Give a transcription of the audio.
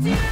Yeah.